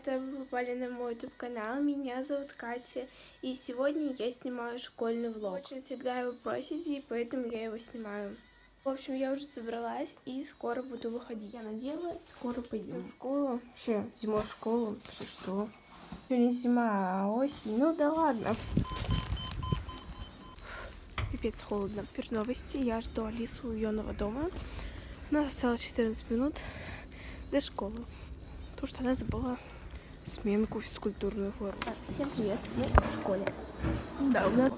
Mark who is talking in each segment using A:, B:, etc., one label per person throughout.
A: ребята, вы попали на мой YouTube канал. Меня зовут Катя, и сегодня я снимаю школьный влог. Очень всегда его просите, и поэтому я его снимаю. В общем, я уже собралась и скоро буду выходить. Я надеялась, скоро пойдем в школу. Вообще, зимой в школу, вообще что? Сегодня зима, а осень. Ну да ладно. Пипец холодно. Теперь новости. Я жду Алису у ее дома. У нас осталось 14 минут до школы. Потому что она забыла сменку физкультурную форму. Всем привет, мы в школе.
B: Да, у нас,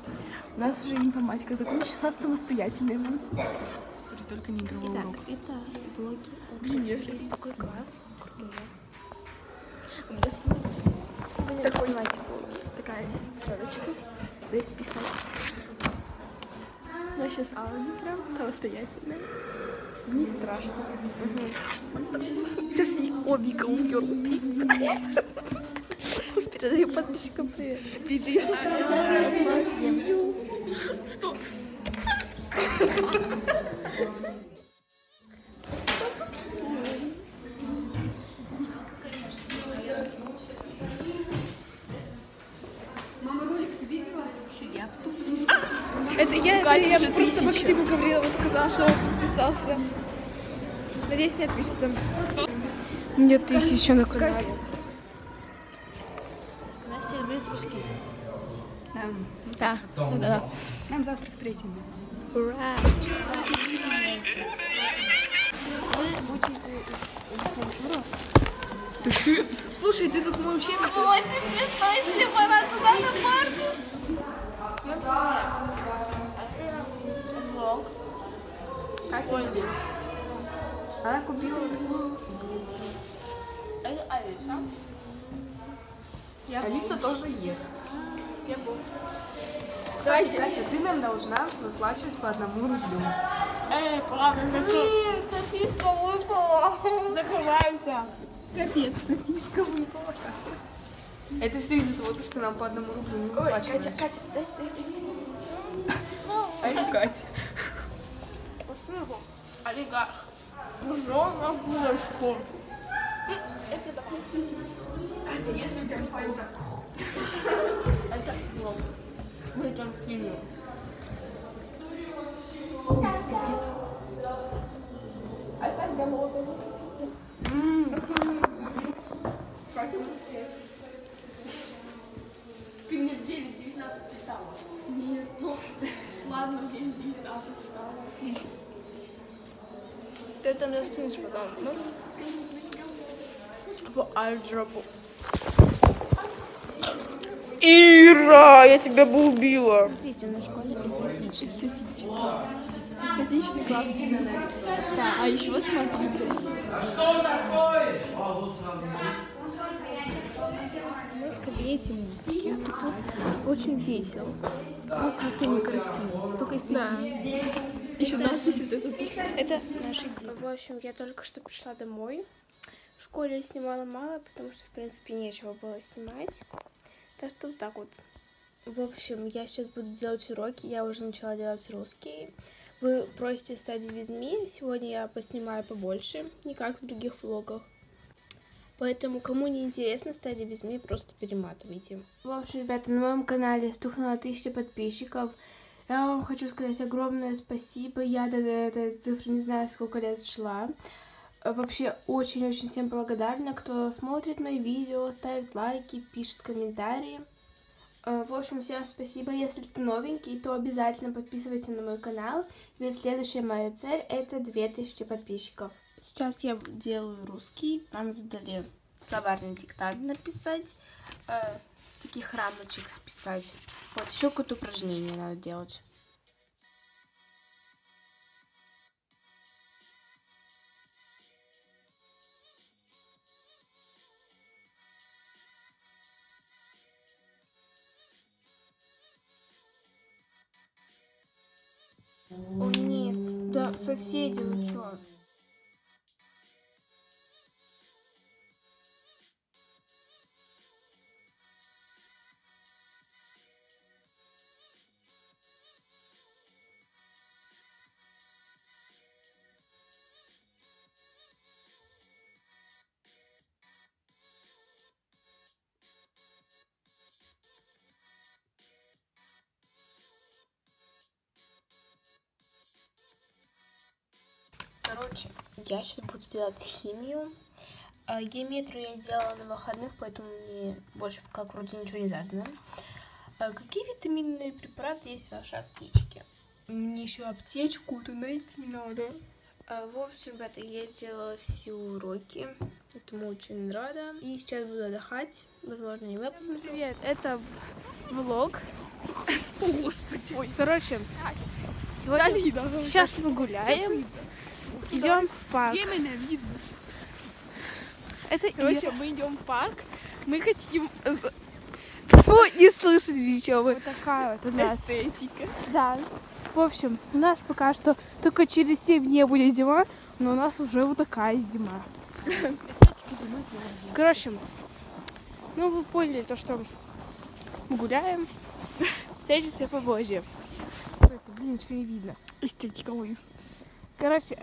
B: у нас уже информатика закончилась, сейчас самостоятельная. Который только не игровой
A: Итак,
B: урок.
A: это влоги.
B: Блин, я
A: Есть такой класс.
B: У меня, смотрите,
A: Будем
B: Такой-
A: снимать влоги.
B: такая теточка. Здесь писать. Но сейчас Ауди прям самостоятельная. Не страшно. Сейчас ей обика уверла.
A: Передаю подписчикам привет.
B: Беги. Что?
A: Это я,
B: Катя
A: это я
B: уже
A: просто
B: тысяча.
A: Максиму Гаврилову сказала, что он подписался. Надеюсь, не отпишется. Нет, ты еще на канале. Настя любит русский.
B: Да. Да. да. Нам завтра к третьему.
A: Ура!
B: Слушай, ты тут мой учебник.
A: Очень смешно, если она туда на парку. Влог.
B: Катя есть. Она купила.
A: Это Алиса.
B: Алиса тоже ест.
A: Я был.
B: Кстати, Катя, ты нам должна выплачивать по одному рублю.
A: Эй, правда, Нет, сосиска выпала. Закрываемся.
B: Капец, сосиска выпала. Это все из-за того, что нам по одному рублю не выплачивают.
A: Катя, Катя, дай, дай.
B: Ай, Катя.
A: Спасибо. Олигарх. Жена булочку. Это да.
B: Катя, если у тебя пальто.
A: Это влог. Мы там кинем.
B: Оставь домой. Как не успеть?
C: Ты мне в 9.19 писала. Нет. Ну, ладно, в 9.19 стало.
A: Ты это мне скинешь потом, ну? По альдропу. Ира, я тебя бы убила. Смотрите, на школе эстетичный.
C: Эстетичный класс. Да, а еще смотрите.
A: Мы в кабинете мультики. Тут очень весело. Ну, как-то некрасиво. Только эстетично.
C: Еще надпись вот.
A: Это наши В общем, я только что пришла домой. В школе я снимала мало, потому что, в принципе, нечего было снимать. Так что вот так вот. В общем, я сейчас буду делать уроки. Я уже начала делать русский. Вы просите стадии визми. Сегодня я поснимаю побольше, не как в других влогах. Поэтому, кому не интересно стадия визми, просто перематывайте. В общем, ребята, на моем канале стукнуло 1000 подписчиков. Я вам хочу сказать огромное спасибо. Я до этой цифры не знаю, сколько лет шла. Вообще очень-очень всем благодарна, кто смотрит мои видео, ставит лайки, пишет комментарии. Э, В общем, всем спасибо. Если ты новенький, то обязательно подписывайся на мой канал, ведь следующая моя цель это 2000 подписчиков. Сейчас я делаю русский. Нам задали словарный диктант написать, э, с таких рамочек списать. Вот, еще какое-то упражнение надо делать. О нет, да соседи, вы чё? Короче, я сейчас буду делать химию. А, Геометрию я сделала на выходных, поэтому мне больше как вроде ничего не задано. А Какие витаминные препараты есть в вашей аптечке? Мне еще аптечку-то найти надо. А, В общем, ребята, я сделала все уроки. Этому очень рада. И сейчас буду отдыхать. Возможно, и вы посмотрю. Привет, это влог.
B: О, господи. Ой,
A: Короче, сегодня...
B: Алина.
A: Сейчас мы гуляем. Идем в парк.
B: Где меня видно?
A: Это
B: Короче, мы идем в парк. Мы хотим
A: Фу, не слышали ничего. Вот такая вот у нас.
B: эстетика.
A: Да. В общем, у нас пока что только через 7 дней будет зима, но у нас уже вот такая зима. Короче, ну вы поняли то, что мы гуляем. Встретимся попозже. Кстати, блин, ничего не видно.
B: Эстетика, ой.
A: Короче,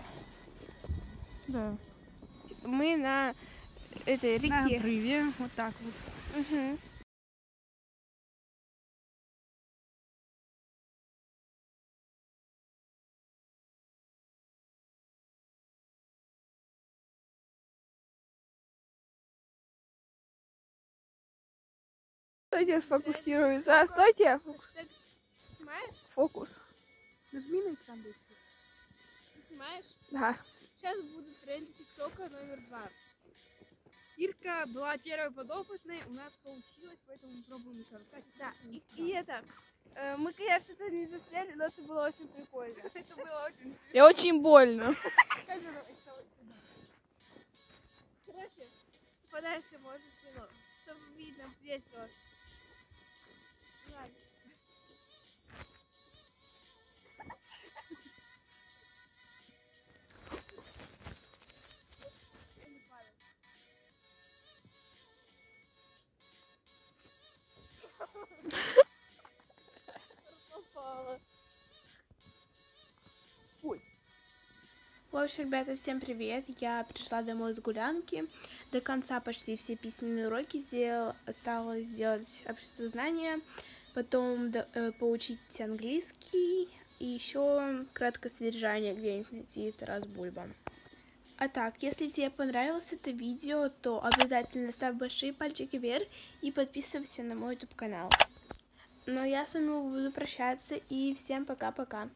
A: да. Мы на этой
B: На
A: реке.
B: обрыве, вот так вот.
A: Мгм.
B: Стойте, сфокусируется. Стойте.
A: Снимаешь?
B: Фокус. Нажми на экран,
A: Ты снимаешь?
B: Да.
A: Сейчас будет тренд ТикТока номер два.
B: Ирка была первой подопытной, у нас получилось, поэтому пробуем еще раз.
A: Да, и, и это, э, мы, конечно, это не засняли, но это было очень прикольно.
B: Это было очень
A: И очень больно. Короче, подальше можно смело, чтобы видно весь рост. Ладно. В общем, ребята, всем привет! Я пришла домой с гулянки. До конца почти все письменные уроки сделала. Осталось сделать общество знания, потом до- э, поучить английский и еще краткое содержание где-нибудь найти Тарас Бульба. А так, если тебе понравилось это видео, то обязательно ставь большие пальчики вверх и подписывайся на мой YouTube канал. Но я с вами буду прощаться и всем пока-пока.